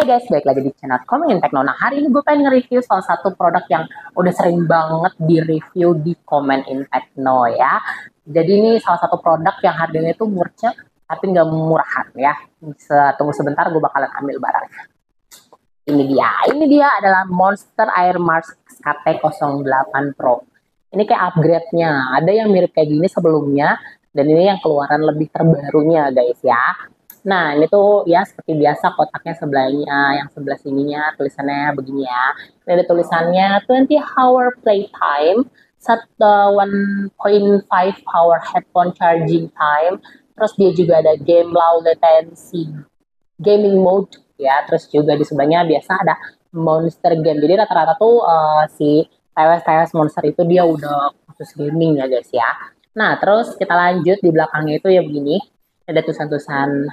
Hai guys, balik lagi di channel Komen Tekno. Nah, hari ini gue pengen nge-review salah satu produk yang udah sering banget di-review di Komen in Tekno ya. Jadi ini salah satu produk yang harganya itu murah, tapi nggak murahan ya. Tunggu sebentar, gue bakalan ambil barangnya. Ini dia, ini dia adalah Monster Air Mars XKT08 Pro. Ini kayak upgrade-nya. Ada yang mirip kayak gini sebelumnya, dan ini yang keluaran lebih terbarunya guys ya. Nah, ini tuh ya seperti biasa kotaknya sebelahnya, yang sebelah sininya tulisannya begini ya. Ini ada tulisannya 20 hour playtime, 1.5 hour headphone charging time, terus dia juga ada game low latency gaming mode ya, terus juga di sebelahnya biasa ada monster game. Jadi rata-rata tuh uh, si TWS-TWS monster itu dia udah khusus gaming ya guys ya. Nah, terus kita lanjut di belakangnya itu ya begini. Ada tulisan-tulisan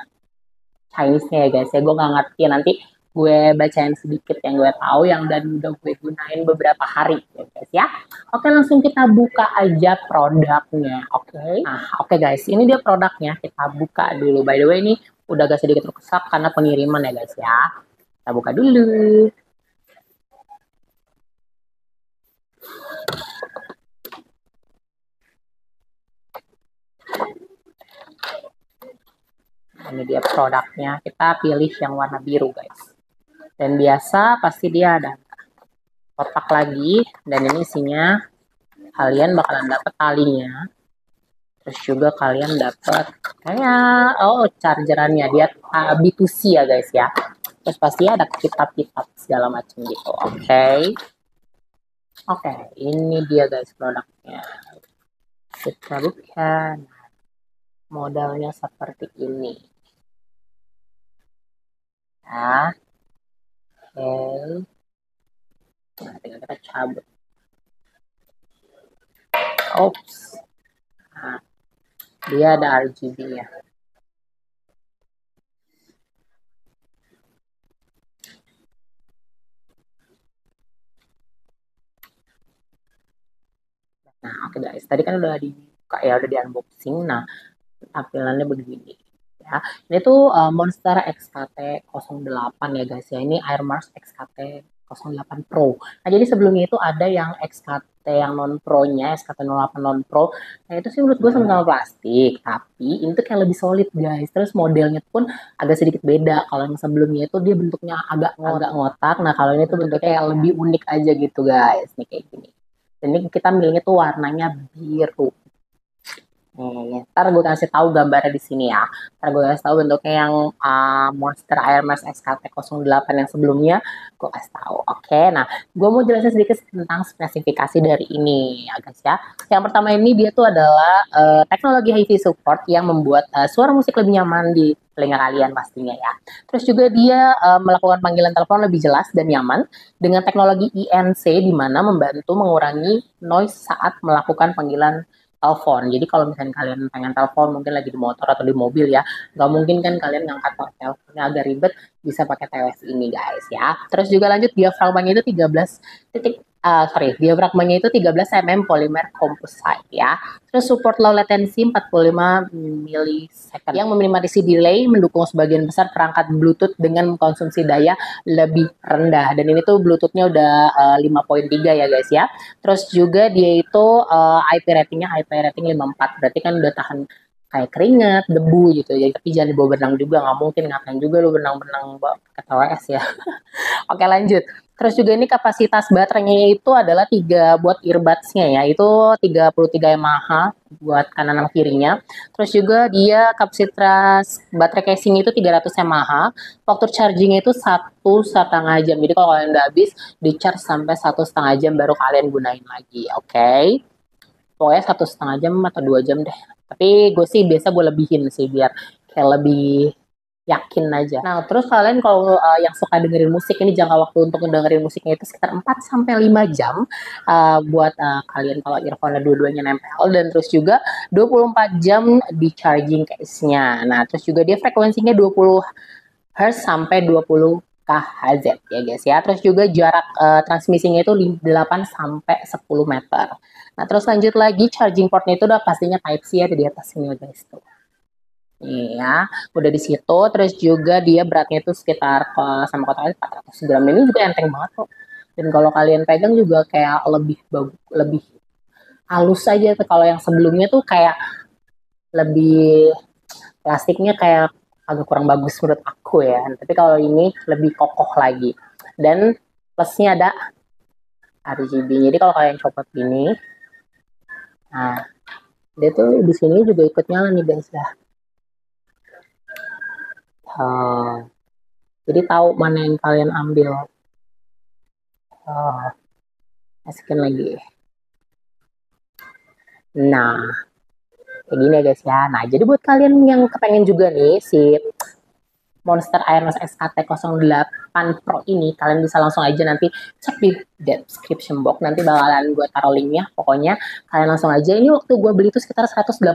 Chinese-nya ya guys. Ya gue nggak ngerti. Nanti gue bacain sedikit yang gue tahu yang dan udah gue gunain beberapa hari ya guys ya. Oke langsung kita buka aja produknya oke? Nah oke guys. Ini dia produknya. Kita buka dulu. By the way ini udah agak sedikit rusak karena pengiriman ya guys ya. Kita buka dulu ini dia produknya kita pilih yang warna biru guys. Dan biasa pasti dia ada kotak lagi dan ini isinya kalian bakalan dapet talinya. Terus juga kalian dapet kayak oh chargerannya. Dia uh, B2C ya guys ya. Terus pasti ada kitab-kitab segala macam gitu oke? Okay. oke okay, ini dia guys produknya. Kita buka modalnya seperti ini ya oke nah tinggal kita cabut. Nah, dia ada RGB nya Nah, oke okay guys, tadi kan udah dibuka ya, udah di unboxing. Nah, tampilannya begini ya. Ini tuh uh, Monster XKT 08 ya guys ya. Ini Air Mars XKT 08 Pro. Nah, jadi sebelumnya itu ada yang XKT yang non Pro-nya, XKT 08 non Pro. Nah, itu sih menurut gue sama-sama plastik, tapi ini tuh kayak lebih solid guys. Terus modelnya pun agak sedikit beda. Kalau yang sebelumnya itu dia bentuknya agak agak ngotak. Nah, kalau ini tuh bentuknya kayak lebih unik aja gitu guys. Nih kayak gini. Dan ini kita milihnya tuh warnanya biru. Nih, ntar gue kasih tahu gambarnya di sini ya. Ntar gue kasih tahu bentuknya yang uh, Monster Air Max XKT 08 yang sebelumnya. Gue kasih tahu. Oke, nah gue mau jelasin sedikit tentang spesifikasi dari ini ya guys ya. Yang pertama ini dia tuh adalah uh, teknologi HiFi support yang membuat uh, suara musik lebih nyaman di telinga kalian pastinya ya. Terus juga dia uh, melakukan panggilan telepon lebih jelas dan nyaman dengan teknologi INC di mana membantu mengurangi noise saat melakukan panggilan telepon. Jadi kalau misalnya kalian pengen telepon mungkin lagi di motor atau di mobil ya, nggak mungkin kan kalian ngangkat teleponnya agak ribet, bisa pakai TWS ini guys ya. Terus juga lanjut diafragmanya itu 13 titik uh, sorry, diafragmanya itu 13 mm polymer composite ya. Terus support low latency 45 milisecond yang meminimalisasi delay mendukung sebagian besar perangkat Bluetooth dengan konsumsi daya lebih rendah. Dan ini tuh Bluetoothnya udah uh, eh, 5.3 ya guys ya. Terus juga dia itu uh, IP ratingnya IP rating 54 berarti kan udah tahan kayak keringat, debu gitu ya. Tapi jangan dibawa berenang juga, nggak mungkin ngapain juga lu berenang-berenang ke TWS ya. Oke lanjut. Terus juga ini kapasitas baterainya itu adalah tiga buat earbudsnya ya, itu 33 mAh buat kanan dan kirinya. Terus juga dia kapasitas baterai casing itu 300 mAh, waktu charging itu satu setengah jam. Jadi kalau kalian udah habis, di charge sampai satu setengah jam baru kalian gunain lagi, oke? Okay? Pokoknya satu setengah jam atau dua jam deh. Tapi gue sih biasa gue lebihin sih biar kayak lebih yakin aja. Nah, terus kalian kalau uh, yang suka dengerin musik ini jangka waktu untuk dengerin musiknya itu sekitar 4 sampai 5 jam uh, buat uh, kalian kalau earphone dua-duanya nempel dan terus juga 24 jam di charging case-nya. Nah, terus juga dia frekuensinya 20 Hz sampai 20 KHZ ya guys ya. Terus juga jarak uh, transmisinya itu 8 sampai 10 meter. Nah, terus lanjut lagi charging portnya itu udah pastinya Type C ya di atas sini guys tuh. Nih ya, udah di situ. Terus juga dia beratnya itu sekitar uh, sama kotaknya 400 gram. Ini juga enteng banget kok. Dan kalau kalian pegang juga kayak lebih bagus, lebih halus aja. Kalau yang sebelumnya tuh kayak lebih plastiknya kayak agak kurang bagus menurut aku ya. Tapi kalau ini lebih kokoh lagi. Dan plusnya ada RGB. Jadi kalau kalian copot ini, nah dia tuh di sini juga ikut nyala nih guys ya. Uh, jadi tahu mana yang kalian ambil. Uh, masukin lagi. Nah, kayak gini ya guys ya. Nah, jadi buat kalian yang kepengen juga nih si Monster Airnos SKT 08 Pro ini kalian bisa langsung aja nanti cek di description box. Nanti bakalan gue taruh linknya. Pokoknya kalian langsung aja. Ini waktu gue beli itu sekitar 189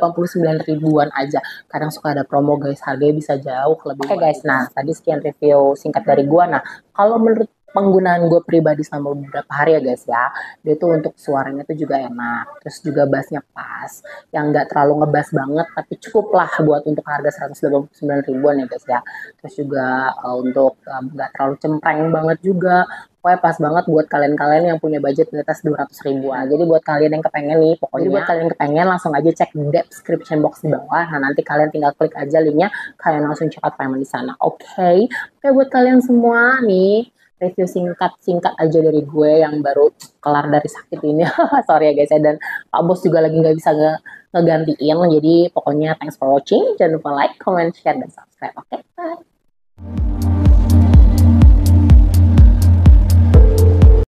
ribuan aja. Kadang suka ada promo guys harganya bisa jauh lebih oke okay, guys. Nah tadi sekian review singkat dari gue nah kalau menurut penggunaan gue pribadi selama beberapa hari ya guys ya. Dia tuh untuk suaranya tuh juga enak terus juga bassnya pas. Yang nggak terlalu ngebas banget tapi cukup lah buat untuk harga 189 ribuan ya guys ya. Terus juga uh, untuk nggak uh, terlalu cempreng banget juga. Pokoknya pas banget buat kalian-kalian yang punya budget di atas 200 ribuan. Jadi buat kalian yang kepengen nih pokoknya buat kalian yang kepengen langsung aja cek description box di bawah. Nah nanti kalian tinggal klik aja linknya kalian langsung cepat payment di sana. Oke? Okay? oke okay, buat kalian semua nih review singkat-singkat aja dari gue yang baru kelar dari sakit ini. Sorry ya guys ya. Dan Pak Bos juga lagi nggak bisa nge ngegantiin. Jadi pokoknya thanks for watching. Jangan lupa like, comment, share, dan subscribe. Oke, okay? bye.